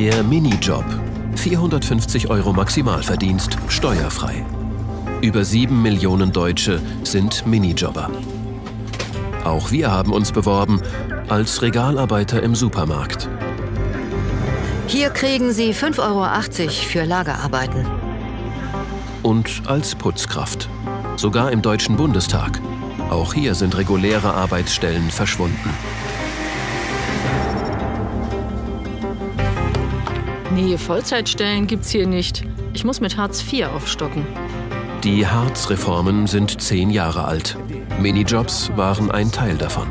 Der Minijob. 450 Euro Maximalverdienst, steuerfrei. Über sieben Millionen Deutsche sind Minijobber. Auch wir haben uns beworben als Regalarbeiter im Supermarkt. Hier kriegen Sie 5,80 Euro für Lagerarbeiten. Und als Putzkraft. Sogar im Deutschen Bundestag. Auch hier sind reguläre Arbeitsstellen verschwunden. Nee, Vollzeitstellen gibt's hier nicht. Ich muss mit Hartz IV aufstocken. Die Hartz-Reformen sind zehn Jahre alt. Minijobs waren ein Teil davon.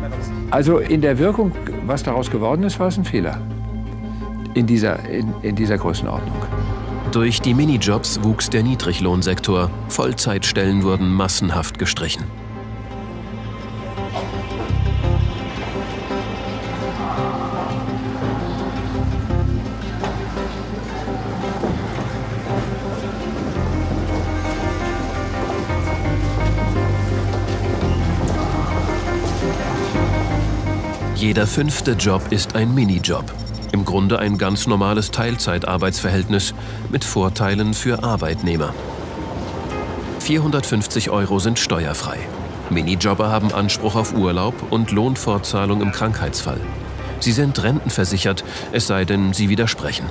Also in der Wirkung, was daraus geworden ist, war es ein Fehler. In dieser, in, in dieser Größenordnung. Durch die Minijobs wuchs der Niedriglohnsektor. Vollzeitstellen wurden massenhaft gestrichen. Jeder fünfte Job ist ein Minijob. Im Grunde ein ganz normales Teilzeitarbeitsverhältnis mit Vorteilen für Arbeitnehmer. 450 Euro sind steuerfrei. Minijobber haben Anspruch auf Urlaub und Lohnfortzahlung im Krankheitsfall. Sie sind rentenversichert, es sei denn, sie widersprechen.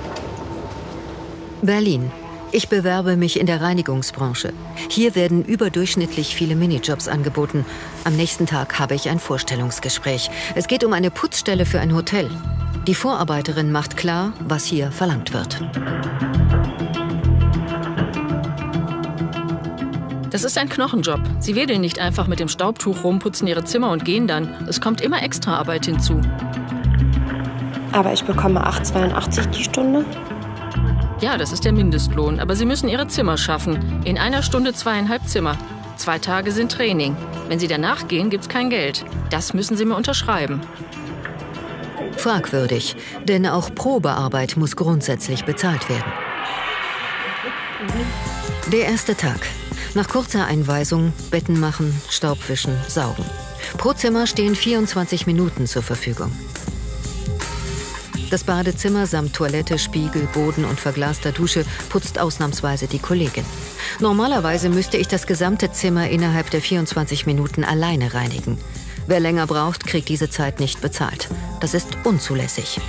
Berlin. Ich bewerbe mich in der Reinigungsbranche. Hier werden überdurchschnittlich viele Minijobs angeboten. Am nächsten Tag habe ich ein Vorstellungsgespräch. Es geht um eine Putzstelle für ein Hotel. Die Vorarbeiterin macht klar, was hier verlangt wird. Das ist ein Knochenjob. Sie wedeln nicht einfach mit dem Staubtuch rum, putzen ihre Zimmer und gehen dann. Es kommt immer extra Arbeit hinzu. Aber ich bekomme 8,82 die Stunde. Ja, das ist der Mindestlohn, aber Sie müssen Ihre Zimmer schaffen. In einer Stunde zweieinhalb Zimmer. Zwei Tage sind Training. Wenn Sie danach gehen, gibt's kein Geld. Das müssen Sie mir unterschreiben. Fragwürdig, denn auch Probearbeit muss grundsätzlich bezahlt werden. Der erste Tag. Nach kurzer Einweisung Betten machen, Staubwischen, saugen. Pro Zimmer stehen 24 Minuten zur Verfügung. Das Badezimmer samt Toilette, Spiegel, Boden und verglaster Dusche putzt ausnahmsweise die Kollegin. Normalerweise müsste ich das gesamte Zimmer innerhalb der 24 Minuten alleine reinigen. Wer länger braucht, kriegt diese Zeit nicht bezahlt. Das ist unzulässig.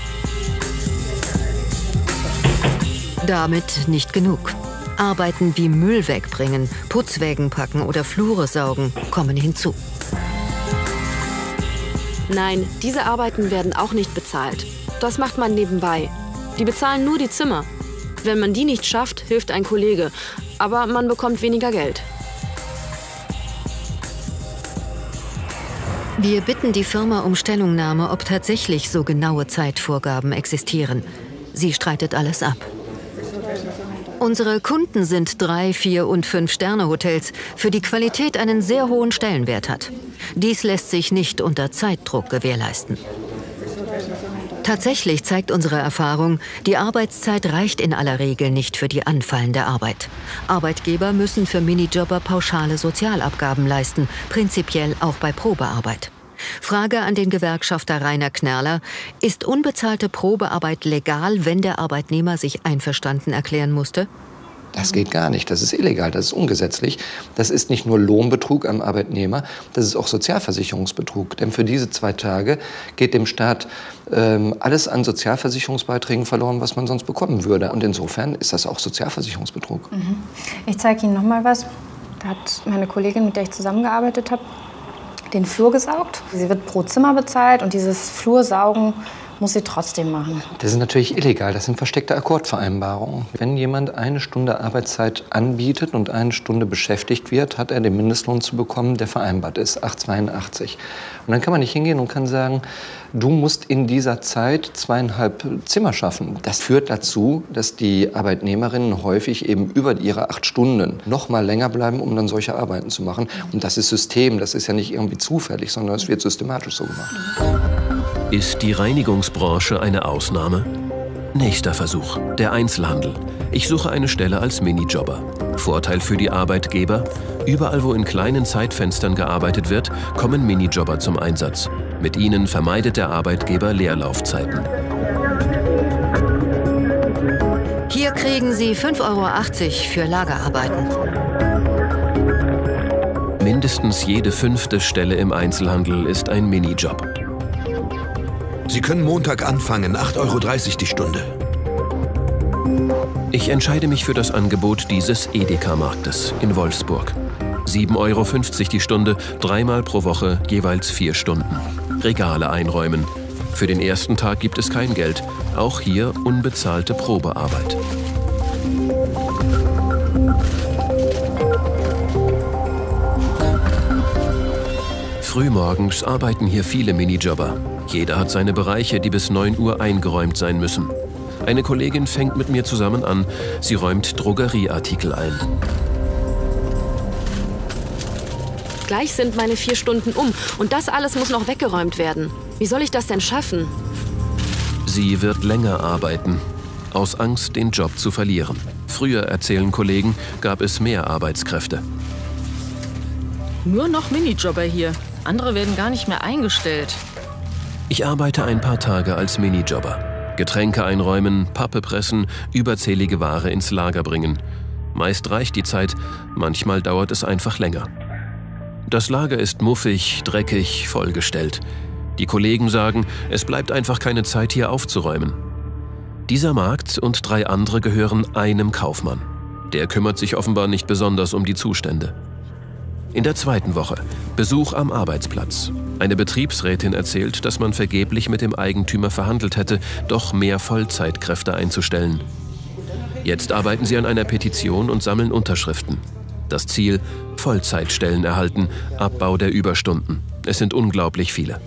Damit nicht genug. Arbeiten wie Müll wegbringen, Putzwägen packen oder Flure saugen kommen hinzu. Nein, diese Arbeiten werden auch nicht bezahlt. Das macht man nebenbei. Die bezahlen nur die Zimmer. Wenn man die nicht schafft, hilft ein Kollege. Aber man bekommt weniger Geld. Wir bitten die Firma um Stellungnahme, ob tatsächlich so genaue Zeitvorgaben existieren. Sie streitet alles ab. Unsere Kunden sind drei, vier und fünf Sterne Hotels, für die Qualität einen sehr hohen Stellenwert hat. Dies lässt sich nicht unter Zeitdruck gewährleisten. Tatsächlich zeigt unsere Erfahrung, die Arbeitszeit reicht in aller Regel nicht für die anfallende Arbeit. Arbeitgeber müssen für Minijobber pauschale Sozialabgaben leisten, prinzipiell auch bei Probearbeit. Frage an den Gewerkschafter Rainer Knerler. Ist unbezahlte Probearbeit legal, wenn der Arbeitnehmer sich einverstanden erklären musste? Das geht gar nicht. Das ist illegal, das ist ungesetzlich. Das ist nicht nur Lohnbetrug am Arbeitnehmer, das ist auch Sozialversicherungsbetrug. Denn für diese zwei Tage geht dem Staat ähm, alles an Sozialversicherungsbeiträgen verloren, was man sonst bekommen würde. Und insofern ist das auch Sozialversicherungsbetrug. Mhm. Ich zeige Ihnen noch mal was. Da hat meine Kollegin, mit der ich zusammengearbeitet habe, den Flur gesaugt. Sie wird pro Zimmer bezahlt und dieses Flursaugen muss sie trotzdem machen. Das ist natürlich illegal. Das sind versteckte Akkordvereinbarungen. Wenn jemand eine Stunde Arbeitszeit anbietet und eine Stunde beschäftigt wird, hat er den Mindestlohn zu bekommen, der vereinbart ist, 8,82. Und dann kann man nicht hingehen und kann sagen, du musst in dieser Zeit zweieinhalb Zimmer schaffen. Das führt dazu, dass die Arbeitnehmerinnen häufig eben über ihre acht Stunden noch mal länger bleiben, um dann solche Arbeiten zu machen. Und das ist System. Das ist ja nicht irgendwie zufällig, sondern es wird systematisch so gemacht. Ist die Reinigungsbranche eine Ausnahme? Nächster Versuch, der Einzelhandel. Ich suche eine Stelle als Minijobber. Vorteil für die Arbeitgeber? Überall, wo in kleinen Zeitfenstern gearbeitet wird, kommen Minijobber zum Einsatz. Mit ihnen vermeidet der Arbeitgeber Leerlaufzeiten. kriegen Sie 5,80 Euro für Lagerarbeiten. Mindestens jede fünfte Stelle im Einzelhandel ist ein Minijob. Sie können Montag anfangen, 8,30 Euro die Stunde. Ich entscheide mich für das Angebot dieses Edeka-Marktes in Wolfsburg. 7,50 Euro die Stunde, dreimal pro Woche, jeweils vier Stunden. Regale einräumen. Für den ersten Tag gibt es kein Geld, auch hier unbezahlte Probearbeit. Frühmorgens arbeiten hier viele Minijobber. Jeder hat seine Bereiche, die bis 9 Uhr eingeräumt sein müssen. Eine Kollegin fängt mit mir zusammen an. Sie räumt Drogerieartikel ein. Gleich sind meine vier Stunden um und das alles muss noch weggeräumt werden. Wie soll ich das denn schaffen? Sie wird länger arbeiten, aus Angst, den Job zu verlieren. Früher, erzählen Kollegen, gab es mehr Arbeitskräfte. Nur noch Minijobber hier. Andere werden gar nicht mehr eingestellt. Ich arbeite ein paar Tage als Minijobber. Getränke einräumen, Pappe pressen, überzählige Ware ins Lager bringen. Meist reicht die Zeit, manchmal dauert es einfach länger. Das Lager ist muffig, dreckig, vollgestellt. Die Kollegen sagen, es bleibt einfach keine Zeit hier aufzuräumen. Dieser Markt und drei andere gehören einem Kaufmann. Der kümmert sich offenbar nicht besonders um die Zustände. In der zweiten Woche Besuch am Arbeitsplatz. Eine Betriebsrätin erzählt, dass man vergeblich mit dem Eigentümer verhandelt hätte, doch mehr Vollzeitkräfte einzustellen. Jetzt arbeiten sie an einer Petition und sammeln Unterschriften. Das Ziel: Vollzeitstellen erhalten, Abbau der Überstunden. Es sind unglaublich viele.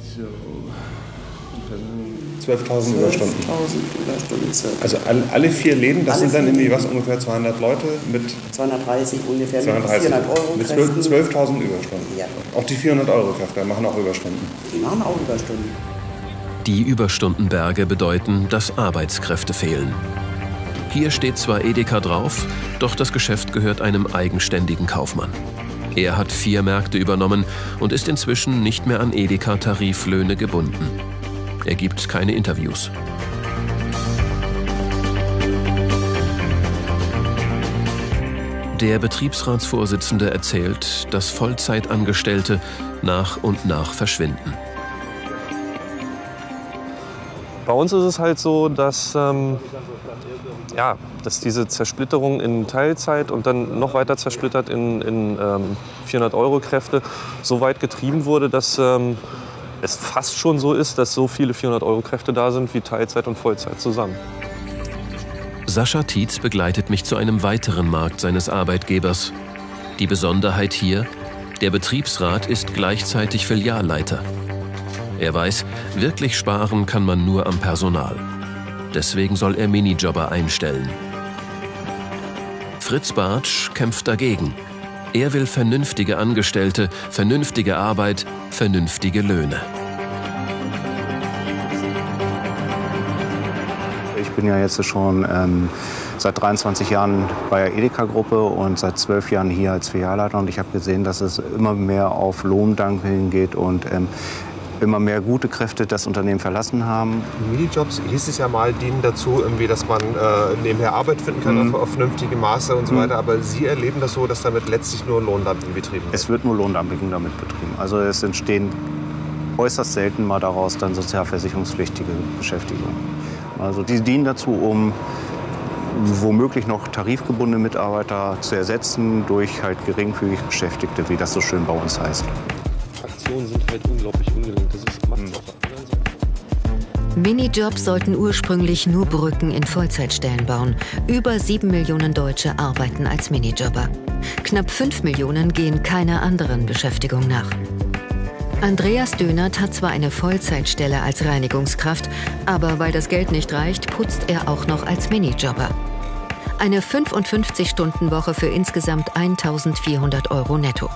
12.000 Überstunden. 12.000 Überstunden circa. Also alle vier Läden, das alle sind dann irgendwie was ungefähr 200 Leute mit 230 ungefähr 230 mit 400 Euro. Mit 12.000 Überstunden. Ja. Auch die 400 Euro Kräfte machen auch Überstunden. Die machen auch Überstunden. Die Überstundenberge bedeuten, dass Arbeitskräfte fehlen. Hier steht zwar Edeka drauf, doch das Geschäft gehört einem eigenständigen Kaufmann. Er hat vier Märkte übernommen und ist inzwischen nicht mehr an Edeka-Tariflöhne gebunden. Er gibt keine Interviews. Der Betriebsratsvorsitzende erzählt, dass Vollzeitangestellte nach und nach verschwinden. Bei uns ist es halt so, dass, ähm, ja, dass diese Zersplitterung in Teilzeit und dann noch weiter zersplittert in, in ähm, 400-Euro-Kräfte so weit getrieben wurde, dass ähm, es fast schon so ist, dass so viele 400-Euro-Kräfte da sind wie Teilzeit und Vollzeit zusammen. Sascha Tietz begleitet mich zu einem weiteren Markt seines Arbeitgebers. Die Besonderheit hier, der Betriebsrat ist gleichzeitig Filialleiter. Er weiß, wirklich sparen kann man nur am Personal. Deswegen soll er Minijobber einstellen. Fritz Bartsch kämpft dagegen. Er will vernünftige Angestellte, vernünftige Arbeit, vernünftige Löhne. Ich bin ja jetzt schon ähm, seit 23 Jahren bei der Edeka-Gruppe und seit zwölf Jahren hier als Filialleiter. Und ich habe gesehen, dass es immer mehr auf Lohndumping geht und ähm, immer mehr gute Kräfte das Unternehmen verlassen haben. Minijobs hieß es ja mal, dienen dazu, irgendwie, dass man äh, nebenher Arbeit finden kann mhm. auf, auf, vernünftige Maße und so mhm. weiter. Aber Sie erleben das so, dass damit letztlich nur Lohndumping betrieben wird? Es wird nur Lohndumping damit betrieben. Also es entstehen äußerst selten mal daraus dann sozialversicherungspflichtige Beschäftigungen. Also die dienen dazu, um womöglich noch tarifgebundene Mitarbeiter zu ersetzen durch halt geringfügig Beschäftigte, wie das so schön bei uns heißt. Fraktionen sind halt unglaublich ungelenkt. Das ist, macht es auf Minijobs sollten ursprünglich nur Brücken in Vollzeitstellen bauen. Über sieben Millionen Deutsche arbeiten als Minijobber. Knapp fünf Millionen gehen keiner anderen Beschäftigung nach. Andreas Dönert hat zwar eine Vollzeitstelle als Reinigungskraft, aber weil das Geld nicht reicht, putzt er auch noch als Minijobber. Eine 55-Stunden-Woche für insgesamt 1400 Euro netto.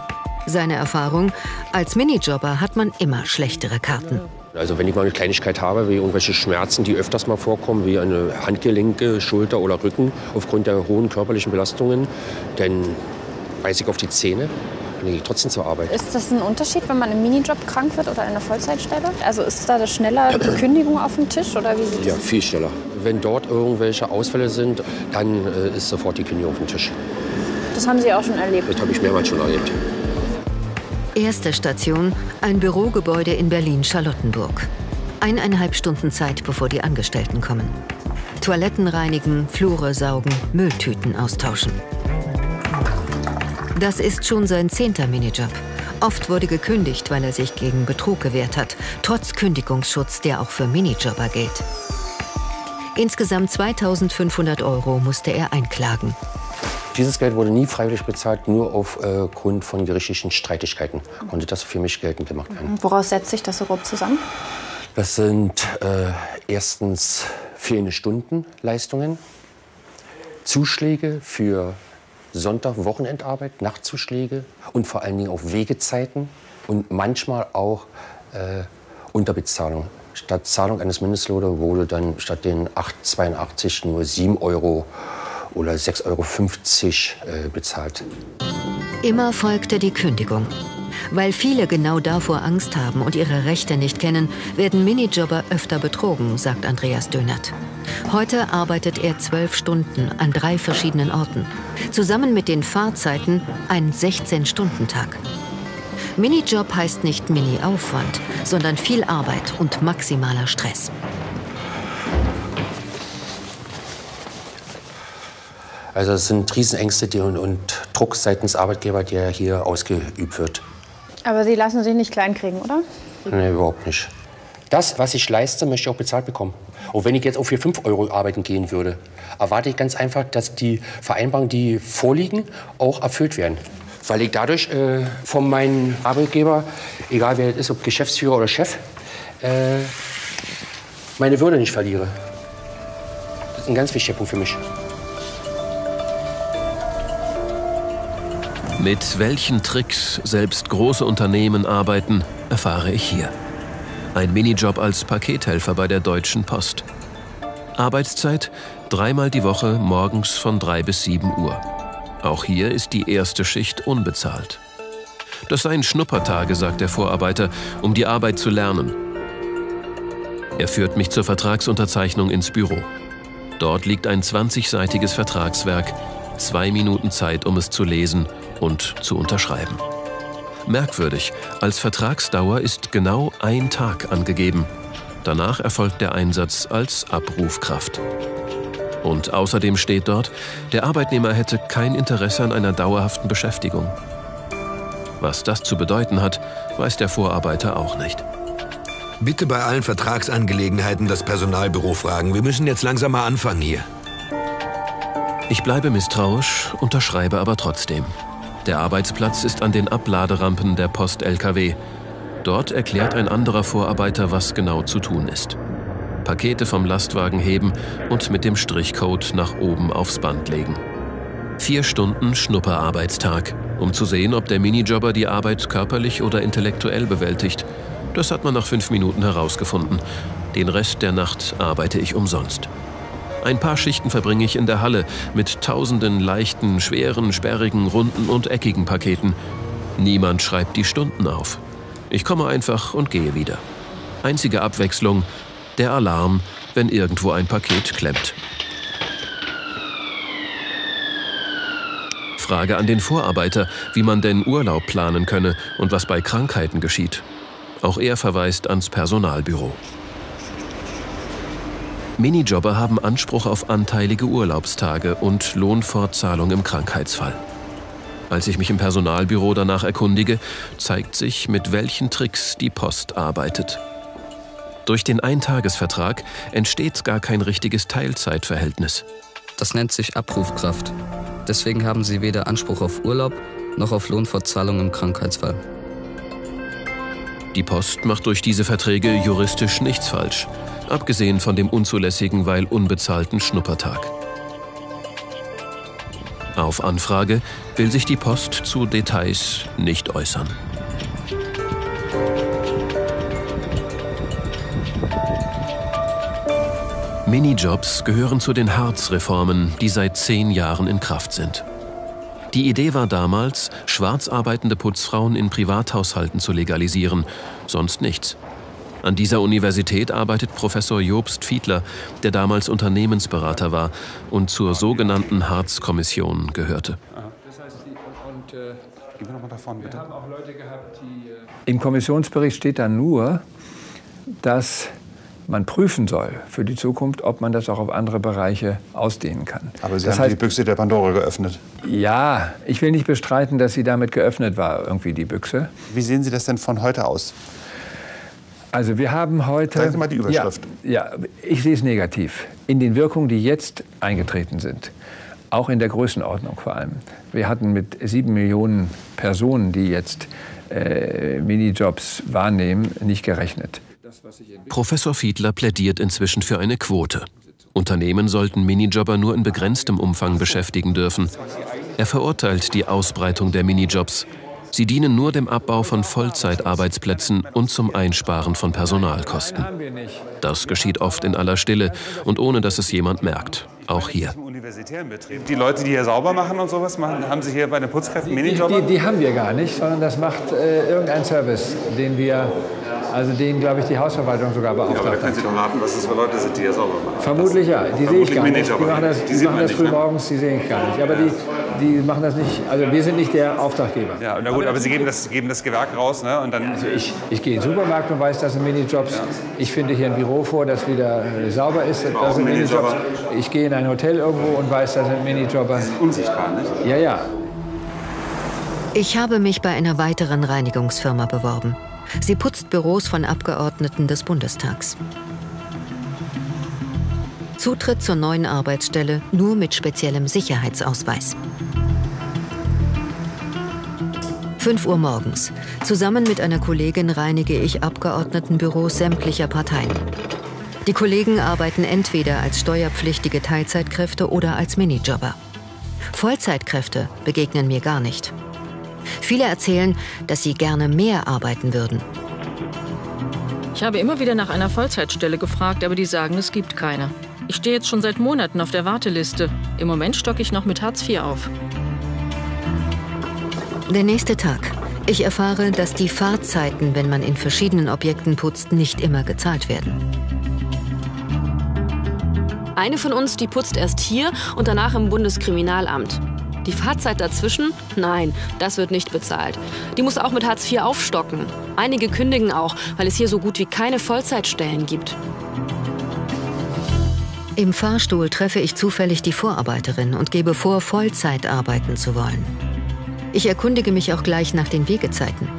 Seine Erfahrung, als Minijobber hat man immer schlechtere Karten. Also wenn ich mal eine Kleinigkeit habe, wie irgendwelche Schmerzen, die öfters mal vorkommen, wie eine Handgelenke, Schulter oder Rücken, aufgrund der hohen körperlichen Belastungen, dann beiße ich auf die Zähne dann gehe ich trotzdem zur Arbeit. Ist das ein Unterschied, wenn man im Minijob krank wird oder in einer Vollzeitstelle? Also ist da schneller die Kündigung auf dem Tisch oder wie Ja, viel schneller. wenn dort irgendwelche Ausfälle sind, dann äh, ist sofort die Kündigung auf dem Tisch. Das haben Sie auch schon erlebt? Das habe ich mehrmals schon erlebt. Erste Station, ein Bürogebäude in Berlin-Charlottenburg. Eineinhalb Stunden Zeit, bevor die Angestellten kommen. Toiletten reinigen, Flure saugen, Mülltüten austauschen. Das ist schon sein zehnter Minijob. Oft wurde gekündigt, weil er sich gegen Betrug gewehrt hat, trotz Kündigungsschutz, der auch für Minijobber gilt. Insgesamt 2500 Euro musste er einklagen. Dieses Geld wurde nie freiwillig bezahlt, nur aufgrund von gerichtlichen Streitigkeiten konnte das für mich geltend gemacht werden. Woraus setzt sich das so grob zusammen? Das sind äh, erstens fehlende Stundenleistungen, Zuschläge für Sonntag, Wochenendarbeit, Nachtzuschläge und vor allen Dingen auch Wegezeiten und manchmal auch äh, Unterbezahlung. Statt Zahlung eines Mindestlohnes wurde dann statt den 8,82 nur 7 Euro oder 6,50 Euro äh, bezahlt. Immer folgte die Kündigung. Weil viele genau davor Angst haben und ihre Rechte nicht kennen, werden Minijobber öfter betrogen, sagt Andreas Dönert. Heute arbeitet er zwölf Stunden an drei verschiedenen Orten. Zusammen mit den Fahrzeiten ein 16-Stunden-Tag. Minijob heißt nicht Mini-Aufwand, sondern viel Arbeit und maximaler Stress. Also es sind Riesenängste die und, und Druck seitens Arbeitgeber, der hier ausgeübt wird. Aber Sie lassen sich nicht kleinkriegen, oder? Nee, überhaupt nicht. Das, was ich leiste, möchte ich auch bezahlt bekommen. Auch wenn ich jetzt auch für 5 Euro arbeiten gehen würde, erwarte ich ganz einfach, dass die Vereinbarungen, die vorliegen, auch erfüllt werden. Weil ich dadurch äh, von meinem Arbeitgeber, egal wer es ist, ob Geschäftsführer oder Chef, äh, meine Würde nicht verliere. Das ist ein ganz wichtiger Punkt für mich. Mit welchen Tricks selbst große Unternehmen arbeiten, erfahre ich hier. Ein Minijob als Pakethelfer bei der Deutschen Post. Arbeitszeit dreimal die Woche morgens von 3 bis 7 Uhr. Auch hier ist die erste Schicht unbezahlt. Das seien Schnuppertage, sagt der Vorarbeiter, um die Arbeit zu lernen. Er führt mich zur Vertragsunterzeichnung ins Büro. Dort liegt ein 20-seitiges Vertragswerk, zwei Minuten Zeit, um es zu lesen und zu unterschreiben. Merkwürdig, als Vertragsdauer ist genau ein Tag angegeben. Danach erfolgt der Einsatz als Abrufkraft. Und außerdem steht dort, der Arbeitnehmer hätte kein Interesse an einer dauerhaften Beschäftigung. Was das zu bedeuten hat, weiß der Vorarbeiter auch nicht. Bitte bei allen Vertragsangelegenheiten das Personalbüro fragen. Wir müssen jetzt langsam mal anfangen hier. Ich bleibe misstrauisch, unterschreibe aber trotzdem. Der Arbeitsplatz ist an den Abladerampen der Post-LKW. Dort erklärt ein anderer Vorarbeiter, was genau zu tun ist. Pakete vom Lastwagen heben und mit dem Strichcode nach oben aufs Band legen. Vier Stunden Schnupperarbeitstag, um zu sehen, ob der Minijobber die Arbeit körperlich oder intellektuell bewältigt. Das hat man nach fünf Minuten herausgefunden. Den Rest der Nacht arbeite ich umsonst. Ein paar Schichten verbringe ich in der Halle mit tausenden leichten, schweren, sperrigen, runden und eckigen Paketen. Niemand schreibt die Stunden auf. Ich komme einfach und gehe wieder. Einzige Abwechslung, der Alarm, wenn irgendwo ein Paket klemmt. Frage an den Vorarbeiter, wie man denn Urlaub planen könne und was bei Krankheiten geschieht. Auch er verweist ans Personalbüro. Minijobber haben Anspruch auf anteilige Urlaubstage und Lohnfortzahlung im Krankheitsfall. Als ich mich im Personalbüro danach erkundige, zeigt sich, mit welchen Tricks die Post arbeitet. Durch den Eintagesvertrag entsteht gar kein richtiges Teilzeitverhältnis. Das nennt sich Abrufkraft. Deswegen haben sie weder Anspruch auf Urlaub noch auf Lohnfortzahlung im Krankheitsfall. Die Post macht durch diese Verträge juristisch nichts falsch abgesehen von dem unzulässigen, weil unbezahlten Schnuppertag. Auf Anfrage will sich die Post zu Details nicht äußern. Minijobs gehören zu den Harz-Reformen, die seit zehn Jahren in Kraft sind. Die Idee war damals, schwarz arbeitende Putzfrauen in Privathaushalten zu legalisieren, sonst nichts. An dieser Universität arbeitet Professor Jobst Fiedler, der damals Unternehmensberater war und zur sogenannten Harz-Kommission gehörte. Im Kommissionsbericht steht dann nur, dass man prüfen soll für die Zukunft, ob man das auch auf andere Bereiche ausdehnen kann. Aber Sie das haben heißt, die Büchse der Pandora geöffnet. Ja, ich will nicht bestreiten, dass sie damit geöffnet war, irgendwie die Büchse. Wie sehen Sie das denn von heute aus? Also wir haben heute... Sagen Sie mal die Überschrift. Ja, ja, ich sehe es negativ. In den Wirkungen, die jetzt eingetreten sind, auch in der Größenordnung vor allem. Wir hatten mit sieben Millionen Personen, die jetzt äh, Minijobs wahrnehmen, nicht gerechnet. Professor Fiedler plädiert inzwischen für eine Quote. Unternehmen sollten Minijobber nur in begrenztem Umfang beschäftigen dürfen. Er verurteilt die Ausbreitung der Minijobs. Sie dienen nur dem Abbau von Vollzeitarbeitsplätzen und zum Einsparen von Personalkosten. Das geschieht oft in aller Stille und ohne dass es jemand merkt. Auch hier. Die Leute, die hier sauber machen und sowas, machen, haben Sie hier bei den Putzkräften Die, Minijobber? die, die haben wir gar nicht, sondern das macht äh, irgendein Service, den wir, also den, glaube ich, die Hausverwaltung sogar Ja, aber da beauftragt können. Sie doch raten, was das für Leute sind, die hier sauber machen. Vermutlich ja, die sehe ich gar nicht. Die machen das, Die die machen das nicht, früh ne? morgens, die sehe ich gar nicht. Aber die, die machen das nicht, also wir sind nicht der Auftraggeber. Ja, na gut, aber Sie geben das, geben das Gewerk raus, ne? Und dann Also ich, ich gehe in den Supermarkt und weiß, das sind Minijobs. Ich finde hier ein Büro vor, das wieder äh, sauber ist. Das sind Minijobs. Ich gehe in ein Hotel irgendwo und weiß, das sind Minijobber. unsichtbar, nicht? Ja, ja. Ich habe mich bei einer weiteren Reinigungsfirma beworben. Sie putzt Büros von Abgeordneten des Bundestags. Zutritt zur neuen Arbeitsstelle nur mit speziellem Sicherheitsausweis. 5 Uhr morgens. Zusammen mit einer Kollegin reinige ich Abgeordnetenbüros sämtlicher Parteien. Die Kollegen arbeiten entweder als steuerpflichtige Teilzeitkräfte oder als Minijobber. Vollzeitkräfte begegnen mir gar nicht. Viele erzählen, dass sie gerne mehr arbeiten würden. Ich habe immer wieder nach einer Vollzeitstelle gefragt, aber die sagen, es gibt keine. Ich stehe jetzt schon seit Monaten auf der Warteliste. Im Moment stocke ich noch mit Hartz IV auf. Der nächste Tag. Ich erfahre, dass die Fahrzeiten, wenn man in verschiedenen Objekten putzt, nicht immer gezahlt werden. Eine von uns, die putzt erst hier und danach im Bundeskriminalamt. Die Fahrzeit dazwischen? Nein, das wird nicht bezahlt. Die muss auch mit Hartz IV aufstocken. Einige kündigen auch, weil es hier so gut wie keine Vollzeitstellen gibt. Im Fahrstuhl treffe ich zufällig die Vorarbeiterin und gebe vor, Vollzeit arbeiten zu wollen. Ich erkundige mich auch gleich nach den Wegezeiten.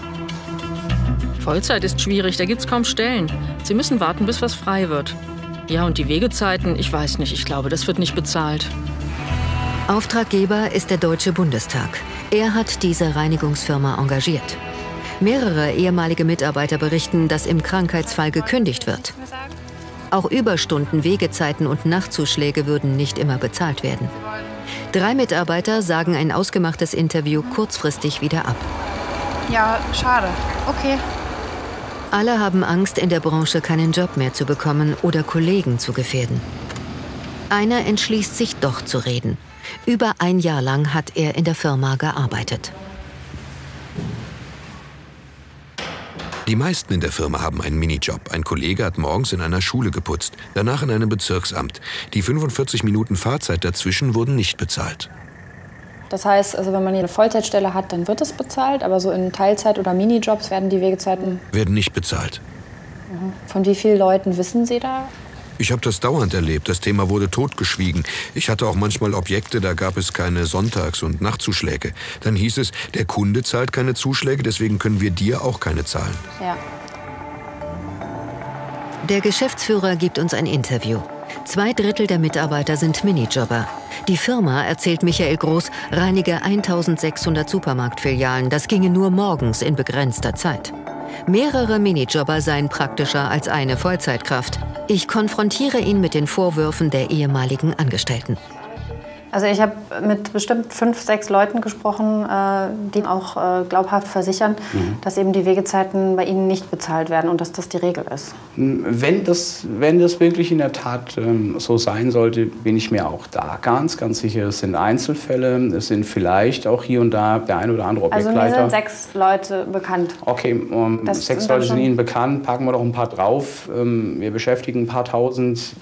Vollzeit ist schwierig, da gibt's kaum Stellen. Sie müssen warten, bis was frei wird. Ja, und die Wegezeiten, ich weiß nicht, ich glaube, das wird nicht bezahlt. Auftraggeber ist der Deutsche Bundestag. Er hat diese Reinigungsfirma engagiert. Mehrere ehemalige Mitarbeiter berichten, dass im Krankheitsfall gekündigt wird. Auch Überstunden, Wegezeiten und Nachtzuschläge würden nicht immer bezahlt werden. Drei Mitarbeiter sagen ein ausgemachtes Interview kurzfristig wieder ab. Ja, schade. Okay. Alle haben Angst, in der Branche keinen Job mehr zu bekommen oder Kollegen zu gefährden. Einer entschließt sich doch zu reden. Über ein Jahr lang hat er in der Firma gearbeitet. Die meisten in der Firma haben einen Minijob. Ein Kollege hat morgens in einer Schule geputzt, danach in einem Bezirksamt. Die 45 Minuten Fahrzeit dazwischen wurden nicht bezahlt. Das heißt, also wenn man hier eine Vollzeitstelle hat, dann wird es bezahlt, aber so in Teilzeit- oder Minijobs werden die Wegezeiten. Werden nicht bezahlt. Von wie vielen Leuten wissen Sie da? Ich habe das dauernd erlebt. Das Thema wurde totgeschwiegen. Ich hatte auch manchmal Objekte, da gab es keine Sonntags- und Nachtzuschläge. Dann hieß es, der Kunde zahlt keine Zuschläge, deswegen können wir dir auch keine zahlen. Ja. Der Geschäftsführer gibt uns ein Interview. Zwei Drittel der Mitarbeiter sind Minijobber. Die Firma, erzählt Michael Groß, reinige 1600 Supermarktfilialen. Das ginge nur morgens in begrenzter Zeit. Mehrere Minijobber seien praktischer als eine Vollzeitkraft. Ich konfrontiere ihn mit den Vorwürfen der ehemaligen Angestellten. Also ich habe mit bestimmt fünf, sechs Leuten gesprochen, äh, die auch äh, glaubhaft versichern, mhm. dass eben die Wegezeiten bei ihnen nicht bezahlt werden und dass das die Regel ist. Wenn das, wenn das wirklich in der Tat ähm, so sein sollte, bin ich mir auch da ganz, ganz sicher, es sind Einzelfälle, es sind vielleicht auch hier und da der ein oder andere Objektleiter. Also mir sind sechs Leute bekannt. Okay, um, sechs Leute sind Ihnen bekannt, packen wir doch ein paar drauf. Ähm, wir beschäftigen ein paar tausend.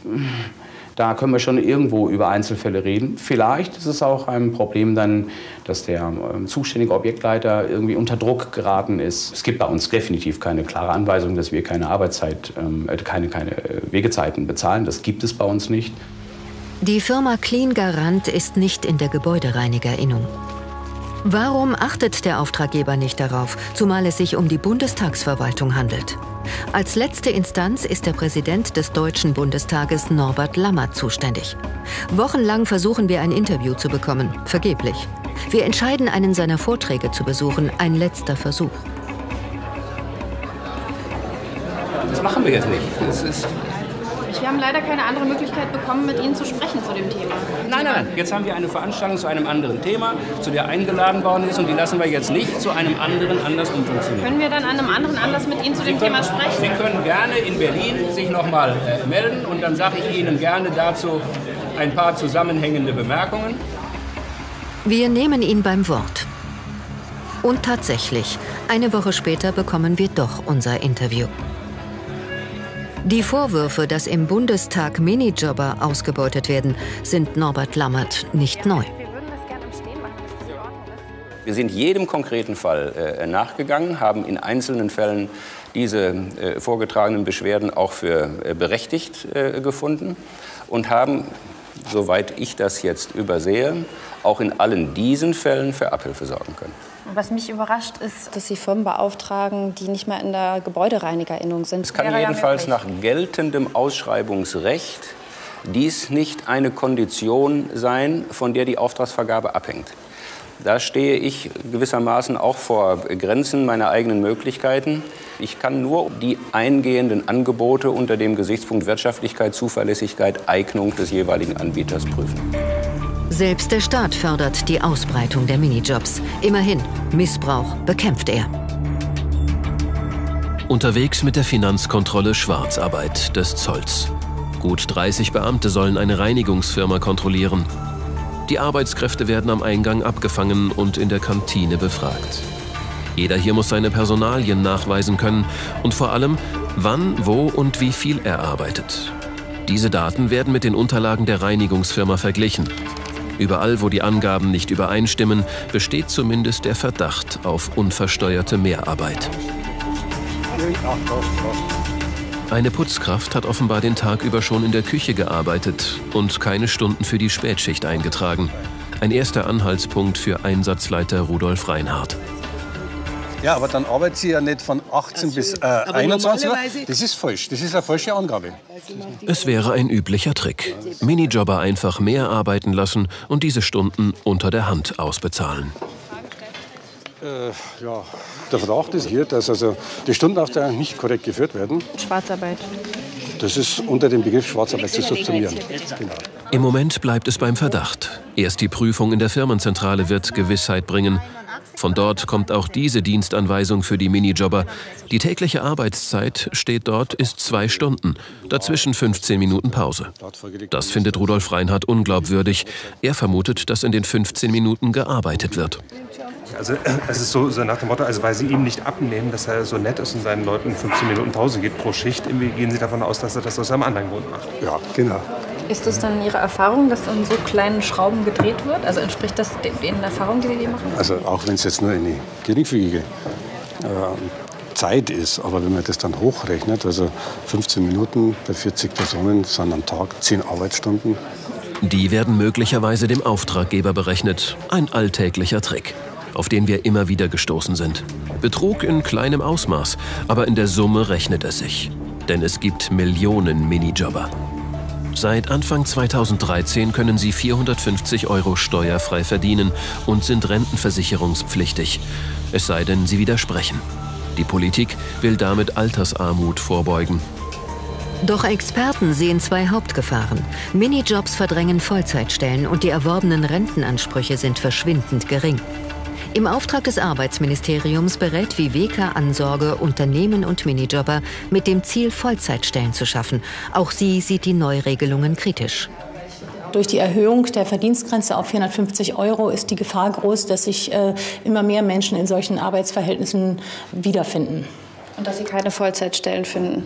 Da können wir schon irgendwo über Einzelfälle reden. Vielleicht ist es auch ein Problem dann, dass der ähm, zuständige Objektleiter irgendwie unter Druck geraten ist. Es gibt bei uns definitiv keine klare Anweisung, dass wir keine Arbeitszeit, ähm, äh, keine, keine Wegezeiten bezahlen. Das gibt es bei uns nicht. Die Firma Clean Garant ist nicht in der Gebäudereinigerinnung. Warum achtet der Auftraggeber nicht darauf, zumal es sich um die Bundestagsverwaltung handelt? Als letzte Instanz ist der Präsident des Deutschen Bundestages Norbert Lammert zuständig. Wochenlang versuchen wir ein Interview zu bekommen, vergeblich. Wir entscheiden, einen seiner Vorträge zu besuchen, ein letzter Versuch. Das machen wir jetzt nicht. Das ist wir haben leider keine andere Möglichkeit bekommen, mit Ihnen zu sprechen zu dem Thema. Nein, nein, jetzt haben wir eine Veranstaltung zu einem anderen Thema, zu der eingeladen worden ist und die lassen wir jetzt nicht zu einem anderen Anlass umfunktionieren. Können wir dann an einem anderen Anlass mit Ihnen zu dem können, Thema sprechen? Sie können gerne in Berlin sich nochmal äh, melden und dann sage ich Ihnen gerne dazu ein paar zusammenhängende Bemerkungen. Wir nehmen ihn beim Wort. Und tatsächlich, eine Woche später bekommen wir doch unser Interview. Die Vorwürfe, dass im Bundestag Minijobber ausgebeutet werden, sind Norbert Lammert nicht neu. Wir sind jedem konkreten Fall äh, nachgegangen, haben in einzelnen Fällen diese äh, vorgetragenen Beschwerden auch für äh, berechtigt äh, gefunden und haben, soweit ich das jetzt übersehe, auch in allen diesen Fällen für Abhilfe sorgen können. Was mich überrascht, ist, dass Sie Firmen beauftragen, die nicht mehr in der Gebäudereinigerinnung sind. Es kann jedenfalls nach geltendem Ausschreibungsrecht dies nicht eine Kondition sein, von der die Auftragsvergabe abhängt. Da stehe ich gewissermaßen auch vor Grenzen meiner eigenen Möglichkeiten. Ich kann nur die eingehenden Angebote unter dem Gesichtspunkt Wirtschaftlichkeit, Zuverlässigkeit, Eignung des jeweiligen Anbieters prüfen. Selbst der Staat fördert die Ausbreitung der Minijobs. Immerhin, Missbrauch bekämpft er. Unterwegs mit der Finanzkontrolle Schwarzarbeit des Zolls. Gut 30 Beamte sollen eine Reinigungsfirma kontrollieren. Die Arbeitskräfte werden am Eingang abgefangen und in der Kantine befragt. Jeder hier muss seine Personalien nachweisen können und vor allem, wann, wo und wie viel er arbeitet. Diese Daten werden mit den Unterlagen der Reinigungsfirma verglichen. Überall, wo die Angaben nicht übereinstimmen, besteht zumindest der Verdacht auf unversteuerte Mehrarbeit. Eine Putzkraft hat offenbar den Tag über schon in der Küche gearbeitet und keine Stunden für die Spätschicht eingetragen. Ein erster Anhaltspunkt für Einsatzleiter Rudolf Reinhardt. Ja, aber dann arbeitet sie ja nicht von 18 also, bis äh, 21 Uhr. Das ist falsch. Das ist eine falsche Angabe. Es wäre ein üblicher Trick. Minijobber einfach mehr arbeiten lassen und diese Stunden unter der Hand ausbezahlen. Äh, ja, der Verdacht ist hier, dass also die Stundenaufteilung nicht korrekt geführt werden. Schwarzarbeit. Das ist unter dem Begriff Schwarzarbeit zu subsumieren. Genau. Im Moment bleibt es beim Verdacht. Erst die Prüfung in der Firmenzentrale wird Gewissheit bringen. Von dort kommt auch diese Dienstanweisung für die Minijobber. Die tägliche Arbeitszeit steht dort ist zwei Stunden, dazwischen 15 Minuten Pause. Das findet Rudolf Reinhardt unglaubwürdig. Er vermutet, dass in den 15 Minuten gearbeitet wird. Also es ist so, so, nach dem Motto, also weil Sie ihm nicht abnehmen, dass er so nett ist und seinen Leuten 15 Minuten Pause geht pro Schicht, gehen Sie davon aus, dass er das aus einem anderen Grund macht. Ja, genau. Ist das dann Ihre Erfahrung, dass an so kleinen Schrauben gedreht wird? Also entspricht das den Erfahrungen, die Sie hier machen? Also auch wenn es jetzt nur eine geringfügige äh, Zeit ist, aber wenn man das dann hochrechnet, also 15 Minuten bei 40 Personen sind am Tag 10 Arbeitsstunden. Die werden möglicherweise dem Auftraggeber berechnet. Ein alltäglicher Trick, auf den wir immer wieder gestoßen sind. Betrug in kleinem Ausmaß, aber in der Summe rechnet es sich. Denn es gibt Millionen Minijobber. Seit Anfang 2013 können sie 450 Euro steuerfrei verdienen und sind rentenversicherungspflichtig. Es sei denn, sie widersprechen. Die Politik will damit Altersarmut vorbeugen. Doch Experten sehen zwei Hauptgefahren. Minijobs verdrängen Vollzeitstellen und die erworbenen Rentenansprüche sind verschwindend gering. Im Auftrag des Arbeitsministeriums berät Viveka Ansorge Unternehmen und Minijobber mit dem Ziel, Vollzeitstellen zu schaffen. Auch sie sieht die Neuregelungen kritisch. Durch die Erhöhung der Verdienstgrenze auf 450 Euro ist die Gefahr groß, dass sich äh, immer mehr Menschen in solchen Arbeitsverhältnissen wiederfinden. Und dass sie keine Vollzeitstellen finden.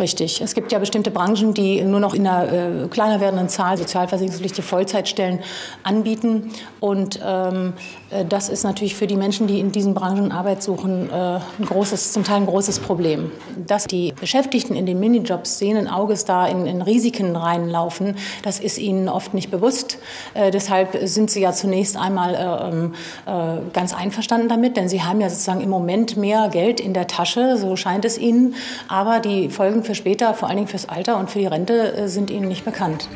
Richtig. Es gibt ja bestimmte Branchen, die nur noch in einer äh, kleiner werdenden Zahl sozialversicherungspflichtige Vollzeitstellen anbieten. Und ähm, äh, das ist natürlich für die Menschen, die in diesen Branchen Arbeit suchen, äh, ein großes, zum Teil ein großes Problem. Dass die Beschäftigten in den Minijobs sehenden Auges da in, in Risiken reinlaufen, das ist ihnen oft nicht bewusst. Äh, deshalb sind sie ja zunächst einmal äh, ähm, äh, ganz einverstanden damit, denn sie haben ja sozusagen im Moment mehr Geld in der Tasche, so scheint es ihnen. Aber die Folgen für später, vor allen Dingen fürs Alter und für die Rente, äh, sind ihnen nicht bekannt.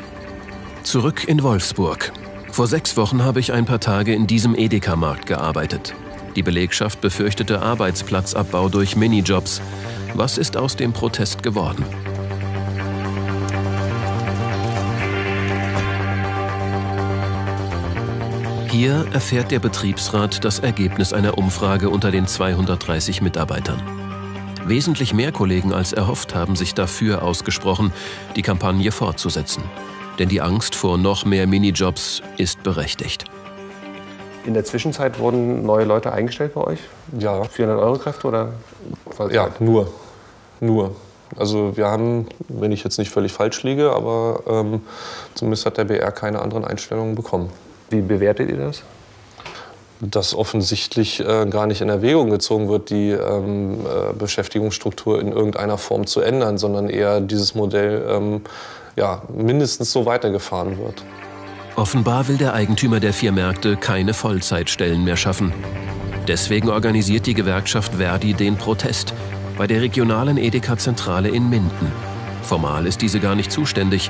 Zurück in Wolfsburg. Vor sechs Wochen habe ich ein paar Tage in diesem Edeka-Markt gearbeitet. Die Belegschaft befürchtete Arbeitsplatzabbau durch Minijobs. Was ist aus dem Protest geworden? Hier erfährt der Betriebsrat das Ergebnis einer Umfrage unter den 230 Mitarbeitern. Wesentlich mehr Kollegen als erhofft haben sich dafür ausgesprochen, die Kampagne fortzusetzen. Denn die Angst vor noch mehr Minijobs ist berechtigt. In der Zwischenzeit wurden neue Leute eingestellt bei euch? Ja. 400 Euro Kräfte oder? Ja, nur. Nur. Also wir haben, wenn ich jetzt nicht völlig falsch liege, aber ähm, zumindest hat der BR keine anderen Einstellungen bekommen. Wie bewertet ihr das? Dass offensichtlich äh, gar nicht in Erwägung gezogen wird, die ähm, äh, Beschäftigungsstruktur in irgendeiner Form zu ändern, sondern eher dieses Modell ähm, ja, mindestens so weitergefahren wird. Offenbar will der Eigentümer der vier Märkte keine Vollzeitstellen mehr schaffen. Deswegen organisiert die Gewerkschaft Verdi den Protest bei der regionalen Edeka-Zentrale in Minden. Formal ist diese gar nicht zuständig.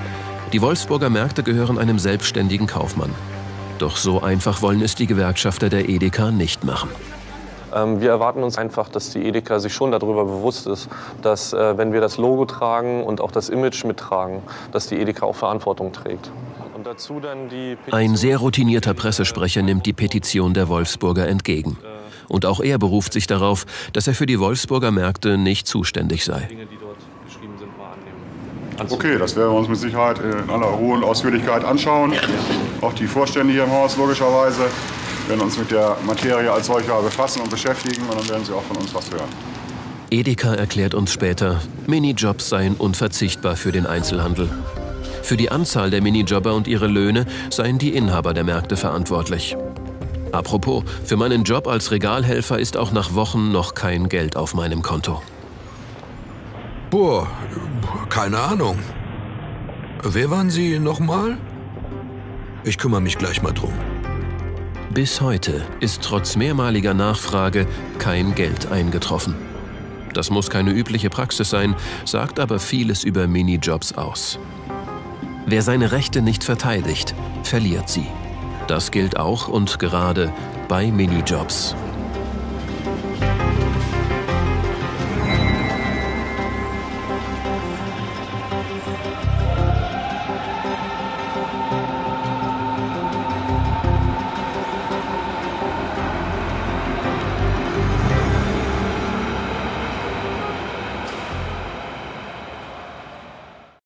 Die Wolfsburger Märkte gehören einem selbstständigen Kaufmann. Doch so einfach wollen es die Gewerkschafter der Edeka nicht machen. Ähm, wir erwarten uns einfach, dass die Edeka sich schon darüber bewusst ist, dass äh, wenn wir das Logo tragen und auch das Image mittragen, dass die Edeka auch Verantwortung trägt. Und dazu dann die Ein sehr routinierter Pressesprecher nimmt die Petition der Wolfsburger entgegen. Und auch er beruft sich darauf, dass er für die Wolfsburger Märkte nicht zuständig sei. Okay, das werden wir uns mit Sicherheit in aller Ruhe und Ausführlichkeit anschauen. Auch die Vorstände hier im Haus logischerweise werden uns mit der Materie als solcher befassen und beschäftigen und dann werden Sie auch von uns was hören. Edeka erklärt uns später, Minijobs seien unverzichtbar für den Einzelhandel. Für die Anzahl der Minijobber und ihre Löhne seien die Inhaber der Märkte verantwortlich. Apropos, für meinen Job als Regalhelfer ist auch nach Wochen noch kein Geld auf meinem Konto. Boah, keine Ahnung. Wer waren Sie nochmal? Ich kümmere mich gleich mal drum. Bis heute ist trotz mehrmaliger Nachfrage kein Geld eingetroffen. Das muss keine übliche Praxis sein, sagt aber vieles über Minijobs aus. Wer seine Rechte nicht verteidigt, verliert sie. Das gilt auch und gerade bei Minijobs.